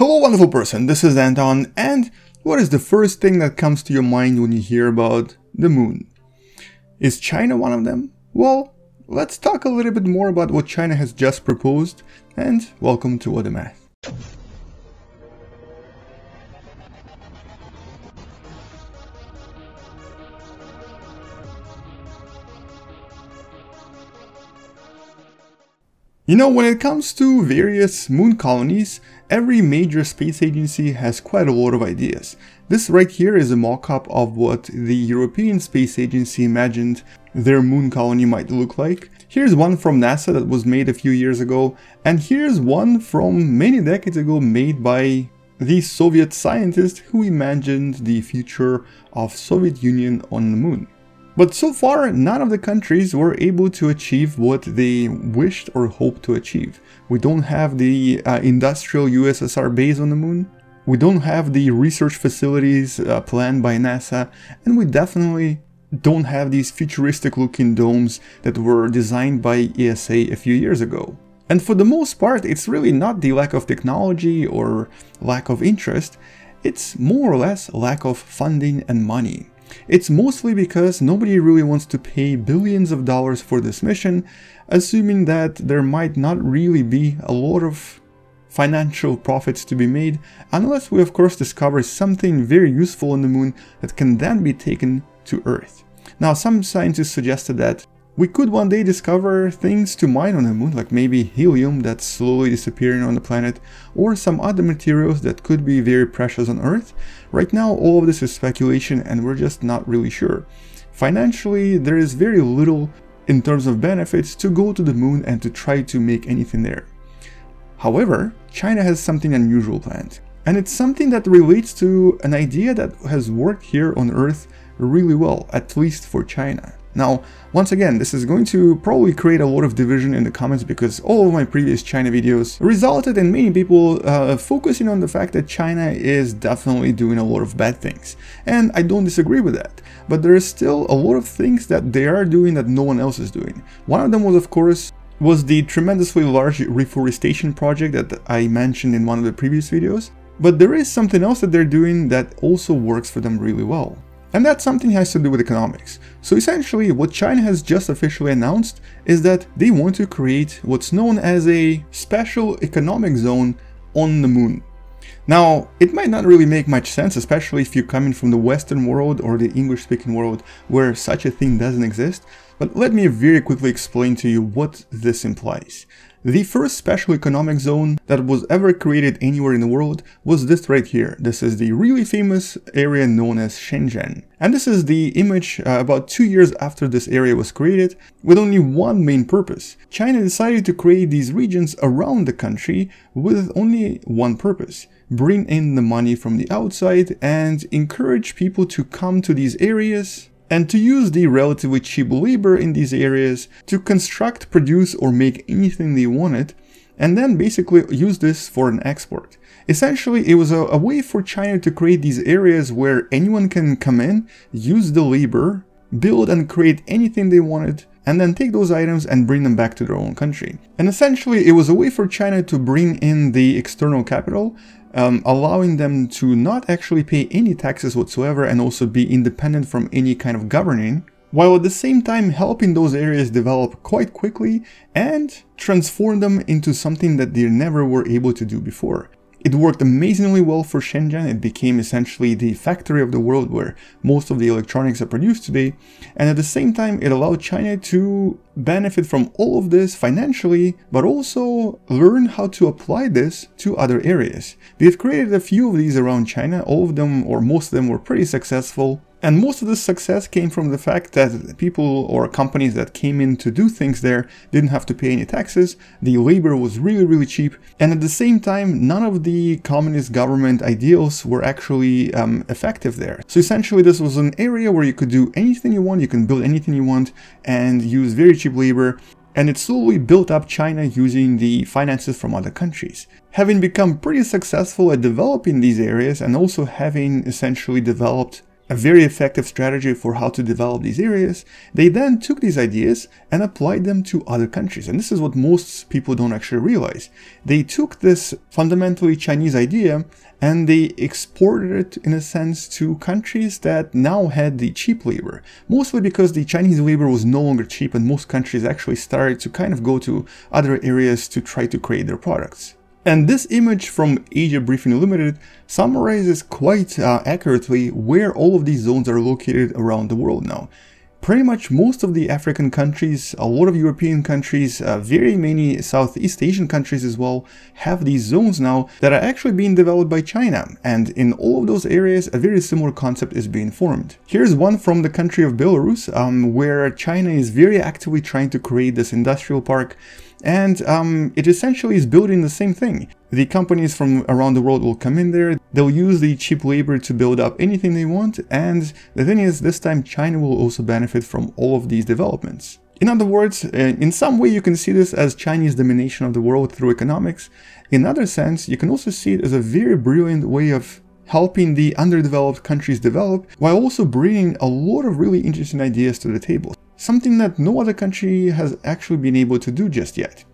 Hello wonderful person, this is Anton, and what is the first thing that comes to your mind when you hear about the moon? Is China one of them? Well, let's talk a little bit more about what China has just proposed, and welcome to What Da Math. You know, when it comes to various moon colonies, every major space agency has quite a lot of ideas. This right here is a mock-up of what the European Space Agency imagined their moon colony might look like. Here's one from NASA that was made a few years ago, and here's one from many decades ago made by the Soviet scientist who imagined the future of Soviet Union on the moon. But so far, none of the countries were able to achieve what they wished or hoped to achieve. We don't have the uh, industrial USSR base on the moon, we don't have the research facilities uh, planned by NASA, and we definitely don't have these futuristic looking domes that were designed by ESA a few years ago. And for the most part, it's really not the lack of technology or lack of interest, it's more or less lack of funding and money. It's mostly because nobody really wants to pay billions of dollars for this mission, assuming that there might not really be a lot of financial profits to be made, unless we of course discover something very useful on the moon that can then be taken to Earth. Now some scientists suggested that we could one day discover things to mine on the moon, like maybe helium that's slowly disappearing on the planet, or some other materials that could be very precious on Earth. Right now, all of this is speculation and we're just not really sure. Financially, there is very little in terms of benefits to go to the moon and to try to make anything there. However, China has something unusual planned. And it's something that relates to an idea that has worked here on Earth really well, at least for China. Now, once again, this is going to probably create a lot of division in the comments because all of my previous China videos resulted in many people uh, focusing on the fact that China is definitely doing a lot of bad things. And I don't disagree with that. But there is still a lot of things that they are doing that no one else is doing. One of them was, of course, was the tremendously large reforestation project that I mentioned in one of the previous videos. But there is something else that they're doing that also works for them really well. And that something has to do with economics. So essentially, what China has just officially announced is that they want to create what's known as a special economic zone on the moon. Now, it might not really make much sense, especially if you're coming from the Western world or the English-speaking world where such a thing doesn't exist, but let me very quickly explain to you what this implies. The first special economic zone that was ever created anywhere in the world was this right here. This is the really famous area known as Shenzhen. And this is the image uh, about two years after this area was created with only one main purpose. China decided to create these regions around the country with only one purpose bring in the money from the outside and encourage people to come to these areas and to use the relatively cheap labor in these areas to construct, produce or make anything they wanted and then basically use this for an export. Essentially, it was a, a, way for China to create these areas where anyone can come in, use the labor, build and create anything they wanted, and then take those items and bring them back to their own country. And essentially, it was a way for China to bring in the external capital um, allowing them to not actually pay any taxes whatsoever and also be independent from any kind of governing, while at the same time helping those areas develop quite quickly and transform them into something that they never were able to do before. It worked amazingly well for Shenzhen, it became essentially the factory of the world where most of the electronics are produced today, and at the same time it allowed China to benefit from all of this financially, but also learn how to apply this to other areas. They've created a few of these around China, all of them or most of them were pretty successful, and most of the success came from the fact that people or companies that came in to do things there didn't have to pay any taxes, the labor was really really cheap, and at the same time none of the communist government ideals were actually um, effective there. So essentially this was an area where you could do anything you want, you can build anything you want and use very cheap labor and it slowly built up China using the finances from other countries. Having become pretty successful at developing these areas and also having essentially developed a very effective strategy for how to develop these areas, they then took these ideas and applied them to other countries. And this is what most people don't actually realize. They took this fundamentally Chinese idea and they exported it in a sense to countries that now had the cheap labor. Mostly because the Chinese labor was no longer cheap and most countries actually started to kind of go to other areas to try to create their products. And this image from Asia Briefing Limited summarizes quite uh, accurately where all of these zones are located around the world now. Pretty much most of the African countries, a lot of European countries, uh, very many Southeast Asian countries as well, have these zones now that are actually being developed by China. And in all of those areas, a very similar concept is being formed. Here's one from the country of Belarus, um, where China is very actively trying to create this industrial park and um, it essentially is building the same thing. The companies from around the world will come in there, they'll use the cheap labor to build up anything they want, and the thing is, this time China will also benefit from all of these developments. In other words, uh, in some way you can see this as Chinese domination of the world through economics. In other sense, you can also see it as a very brilliant way of helping the underdeveloped countries develop while also bringing a lot of really interesting ideas to the table something that no other country has actually been able to do just yet.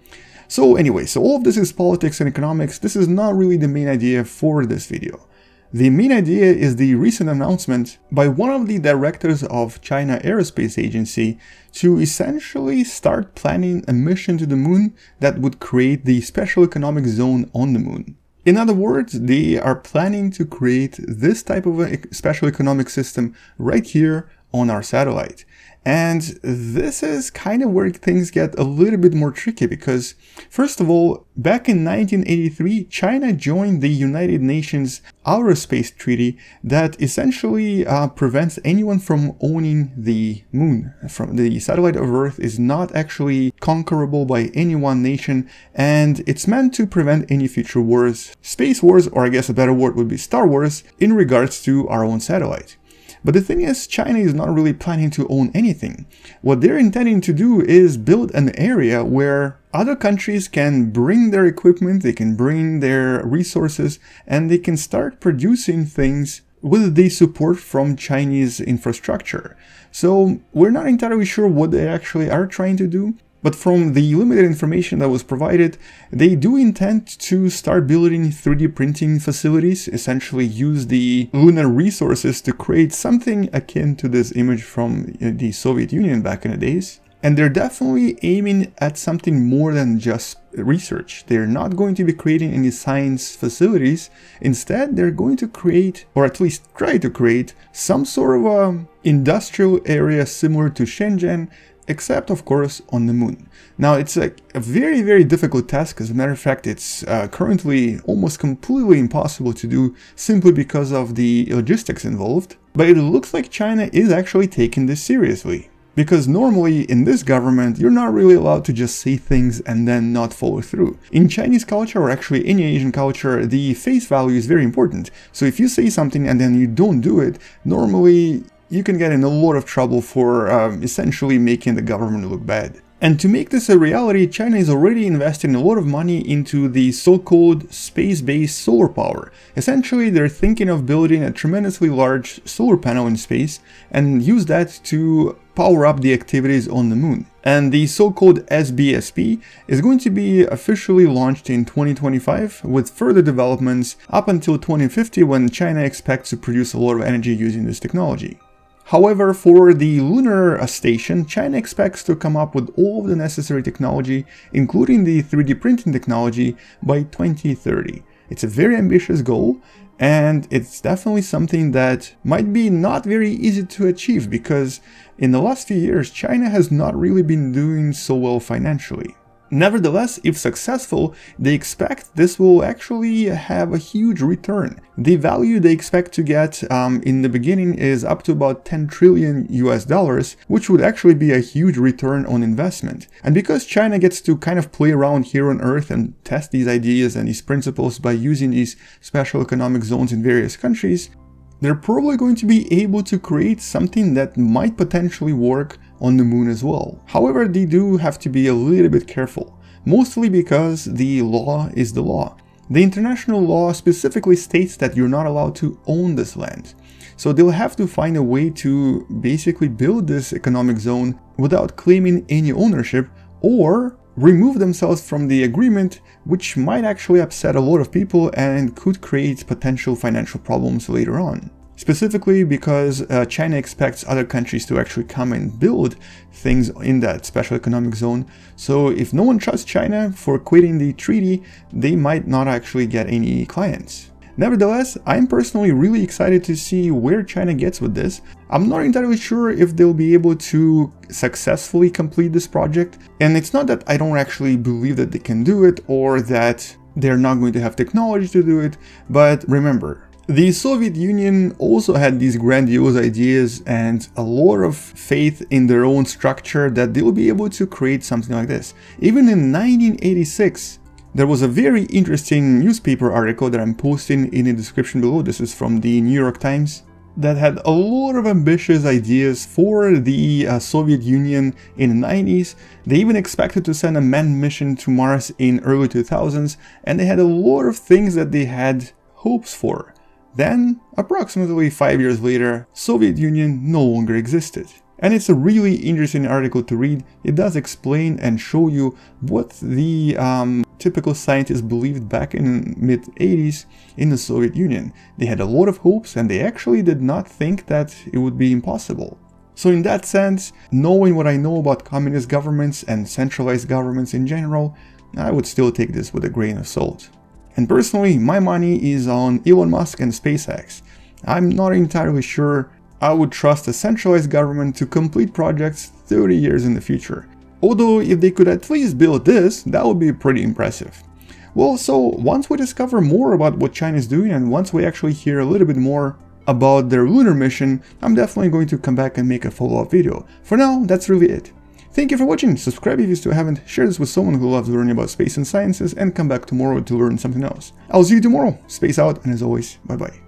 So anyway, so all of this is politics and economics, this is not really the main idea for this video. The main idea is the recent announcement by one of the directors of China Aerospace Agency to essentially start planning a mission to the moon that would create the special economic zone on the moon. In other words, they are planning to create this type of a special economic system right here on our satellite. And this is kind of where things get a little bit more tricky because, first of all, back in 1983, China joined the United Nations Outer Space Treaty that essentially uh, prevents anyone from owning the moon. From the satellite of Earth is not actually conquerable by any one nation, and it's meant to prevent any future wars, space wars, or I guess a better word would be Star Wars, in regards to our own satellite. But the thing is, China is not really planning to own anything. What they're intending to do is build an area where other countries can bring their equipment, they can bring their resources, and they can start producing things with the support from Chinese infrastructure. So we're not entirely sure what they actually are trying to do, but from the limited information that was provided, they do intend to start building 3D printing facilities, essentially use the lunar resources to create something akin to this image from uh, the Soviet Union back in the days. And they're definitely aiming at something more than just research. They're not going to be creating any science facilities. Instead, they're going to create, or at least try to create, some sort of a industrial area similar to Shenzhen except of course on the moon. Now it's a, a very very difficult task, as a matter of fact it's uh, currently almost completely impossible to do simply because of the logistics involved, but it looks like China is actually taking this seriously. Because normally in this government, you're not really allowed to just say things and then not follow through. In Chinese culture, or actually any Asian culture, the face value is very important. So if you say something and then you don't do it, normally you can get in a lot of trouble for um, essentially making the government look bad. And to make this a reality, China is already investing a lot of money into the so-called space-based solar power. Essentially, they're thinking of building a tremendously large solar panel in space and use that to power up the activities on the moon. And the so-called SBSP is going to be officially launched in 2025 with further developments up until 2050 when China expects to produce a lot of energy using this technology. However, for the lunar station, China expects to come up with all of the necessary technology, including the 3D printing technology, by 2030. It's a very ambitious goal, and it's definitely something that might be not very easy to achieve because in the last few years, China has not really been doing so well financially. Nevertheless, if successful, they expect this will actually have a huge return. The value they expect to get um, in the beginning is up to about 10 trillion US dollars, which would actually be a huge return on investment. And because China gets to kind of play around here on Earth and test these ideas and these principles by using these special economic zones in various countries, they're probably going to be able to create something that might potentially work on the moon as well. However, they do have to be a little bit careful, mostly because the law is the law. the international law specifically states that you're not allowed to own this land. So they'll have to find a way to basically build this economic zone without claiming any ownership or remove themselves from the agreement, which might actually upset a lot of people and could create potential financial problems later on. Specifically because uh, China expects other countries to actually come and build things in that special economic zone. So if no one trusts China for quitting the treaty, they might not actually get any clients. Nevertheless, I'm personally really excited to see where China gets with this. I'm not entirely sure if they'll be able to successfully complete this project, and it's not that I don't actually believe that they can do it or that they're not going to have technology to do it, but remember, the Soviet Union also had these grandiose ideas and a lot of faith in their own structure that they'll be able to create something like this. Even in 1986, there was a very interesting newspaper article that I'm posting in the description below. This is from the New York Times that had a lot of ambitious ideas for the uh, Soviet Union in the 90s. They even expected to send a manned mission to Mars in early 2000s and they had a lot of things that they had hopes for. Then, approximately 5 years later, Soviet Union no longer existed. And it's a really interesting article to read. It does explain and show you what the um, typical scientists believed back in mid 80s in the Soviet Union. They had a lot of hopes and they actually did not think that it would be impossible. So in that sense, knowing what I know about communist governments and centralized governments in general, I would still take this with a grain of salt. And personally, my money is on Elon Musk and SpaceX. I'm not entirely sure I would trust a centralized government to complete projects 30 years in the future. Although if they could at least build this, that would be pretty impressive. Well, so once we discover more about what China is doing and once we actually hear a little bit more about their lunar mission, I'm definitely going to come back and make a follow-up video. For now, that's really it. Thank you for watching, subscribe if you still haven't, share this with someone who loves learning about space and sciences, and come back tomorrow to learn something else. I'll see you tomorrow, space out, and as always, bye bye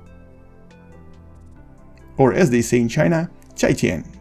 or as they say in China, 再见.